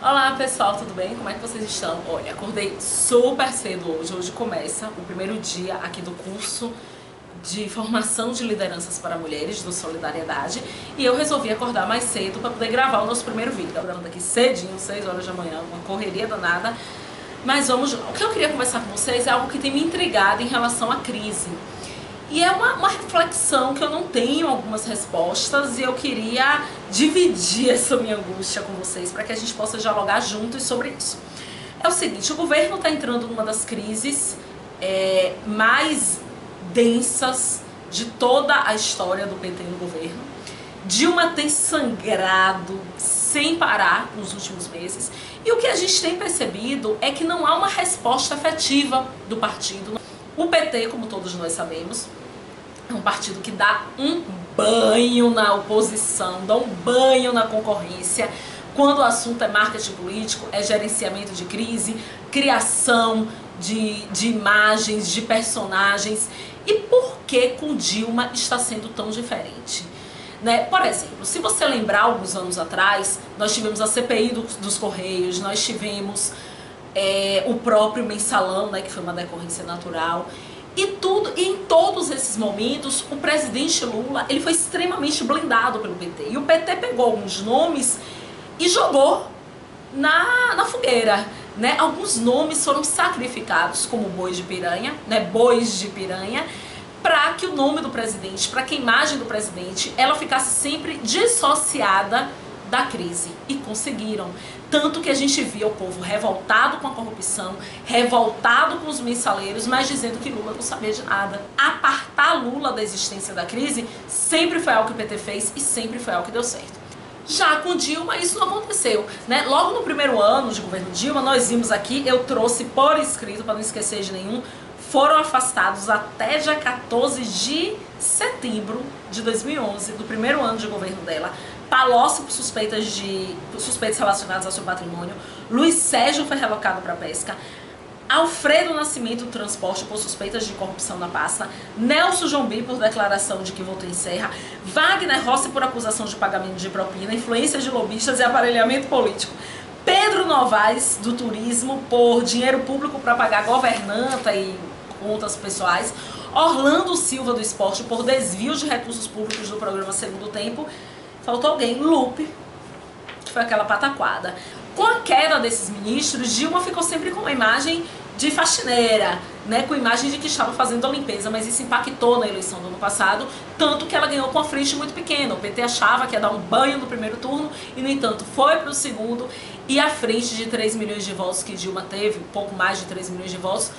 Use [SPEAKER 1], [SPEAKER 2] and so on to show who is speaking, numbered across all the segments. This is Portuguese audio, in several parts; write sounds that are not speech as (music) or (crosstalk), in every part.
[SPEAKER 1] Olá pessoal, tudo bem? Como é que vocês estão? Olha, acordei super cedo hoje. Hoje começa o primeiro dia aqui do curso de formação de lideranças para mulheres do Solidariedade e eu resolvi acordar mais cedo para poder gravar o nosso primeiro vídeo. Gravando aqui cedinho, 6 horas da manhã, uma correria danada. Mas vamos, o que eu queria conversar com vocês é algo que tem me intrigado em relação à crise. E é uma, uma reflexão que eu não tenho algumas respostas e eu queria dividir (laughs) essa minha angústia com vocês para que a gente possa dialogar juntos sobre isso. É o seguinte, o governo está entrando numa das crises é, mais densas de toda a história do PT no governo. Dilma tem sangrado sem parar nos últimos meses. E o que a gente tem percebido é que não há uma resposta efetiva do partido. O PT, como todos nós sabemos, é um partido que dá um banho na oposição, dá um banho na concorrência. Quando o assunto é marketing político, é gerenciamento de crise, criação de, de imagens, de personagens. E por que com Dilma está sendo tão diferente? Né? Por exemplo, se você lembrar alguns anos atrás, nós tivemos a CPI do, dos Correios, nós tivemos é, o próprio mensalão, né, que foi uma decorrência natural. E tudo, e em todos esses momentos, o presidente Lula ele foi extremamente blindado pelo PT. E o PT pegou alguns nomes e jogou na, na fogueira. Né? Alguns nomes foram sacrificados, como bois de piranha, né? bois de piranha, para que o nome do presidente, para que a imagem do presidente, ela ficasse sempre dissociada da crise. E conseguiram. Tanto que a gente via o povo revoltado com a corrupção, revoltado com os mensaleiros, mas dizendo que Lula não sabia de nada. Apartar Lula da existência da crise sempre foi algo que o PT fez e sempre foi algo que deu certo. Já com Dilma isso não aconteceu, né? Logo no primeiro ano de governo Dilma, nós vimos aqui, eu trouxe por escrito para não esquecer de nenhum, foram afastados até dia 14 de setembro de 2011, do primeiro ano de governo dela, Palocci por suspeitas de suspeitas relacionadas ao seu patrimônio, Luiz Sérgio foi relocado para pesca, Alfredo Nascimento Transporte por suspeitas de corrupção na pasta, Nelson Jombi por declaração de que votou em serra, Wagner Rossi por acusação de pagamento de propina, influência de lobistas e aparelhamento político. Pedro Novaes do Turismo por dinheiro público para pagar governanta e contas pessoais. Orlando Silva do Esporte por desvio de recursos públicos do programa Segundo Tempo. Faltou alguém, Lupe, que foi aquela pataquada. Com a queda desses ministros, Dilma ficou sempre com uma imagem de faxineira, né, com a imagem de que estava fazendo a limpeza, mas isso impactou na eleição do ano passado, tanto que ela ganhou com a frente muito pequena. O PT achava que ia dar um banho no primeiro turno e, no entanto, foi para o segundo e a frente de 3 milhões de votos que Dilma teve, pouco mais de 3 milhões de votos,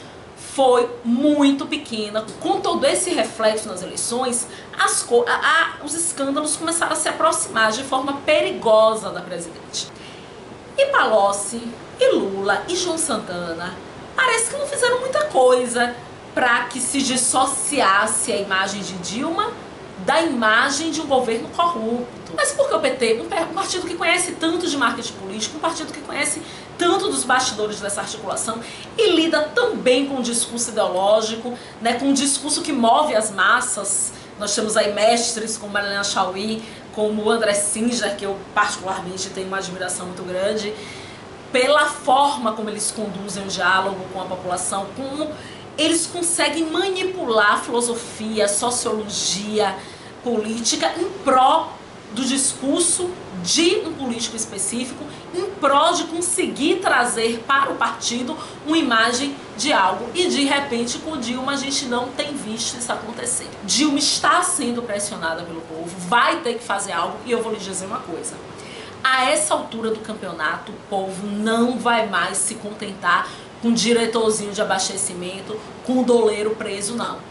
[SPEAKER 1] foi muito pequena. Com todo esse reflexo nas eleições, as a, a, os escândalos começaram a se aproximar de forma perigosa da presidente. E Palocci, e Lula, e João Santana, parece que não fizeram muita coisa para que se dissociasse a imagem de Dilma da imagem de um governo corrupto. Mas por que o PT, um partido que conhece tanto de marketing político, um partido que conhece tanto dos bastidores dessa articulação e lida também com o discurso ideológico, né, com um discurso que move as massas. Nós temos aí mestres como Mariana Chauí, como o André Singer, que eu particularmente tenho uma admiração muito grande, pela forma como eles conduzem o diálogo com a população, como eles conseguem manipular filosofia, sociologia política em pró do discurso de um político específico em prol de conseguir trazer para o partido uma imagem de algo. E de repente, com Dilma, a gente não tem visto isso acontecer. Dilma está sendo pressionada pelo povo, vai ter que fazer algo, e eu vou lhe dizer uma coisa. A essa altura do campeonato, o povo não vai mais se contentar com diretorzinho de abastecimento, com o doleiro preso, não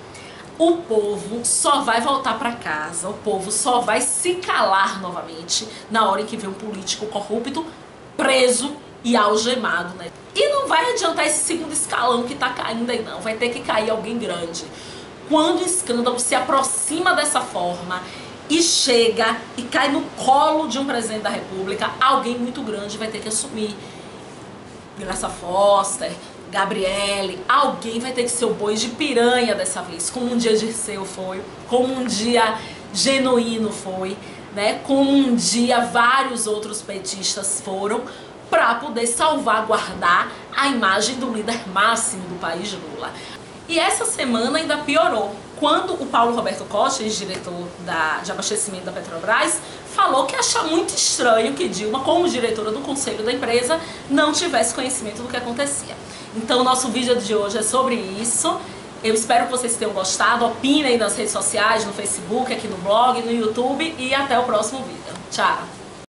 [SPEAKER 1] o povo só vai voltar para casa, o povo só vai se calar novamente na hora em que vê um político corrupto preso e algemado, né? E não vai adiantar esse segundo escalão que tá caindo aí não, vai ter que cair alguém grande. Quando o escândalo se aproxima dessa forma e chega e cai no colo de um presidente da república, alguém muito grande vai ter que assumir. Graça Foster, Gabriele, alguém vai ter que ser o boi de piranha dessa vez, como um dia Dirceu foi, como um dia Genuíno foi, né? Como um dia vários outros petistas foram, para poder salvaguardar a imagem do líder máximo do país, Lula. E essa semana ainda piorou, quando o Paulo Roberto Costa, ex-diretor de abastecimento da Petrobras, falou que achava muito estranho que Dilma, como diretora do conselho da empresa, não tivesse conhecimento do que acontecia. Então, nosso vídeo de hoje é sobre isso. Eu espero que vocês tenham gostado. Opinem nas redes sociais, no Facebook, aqui no blog, no YouTube e até o próximo vídeo. Tchau!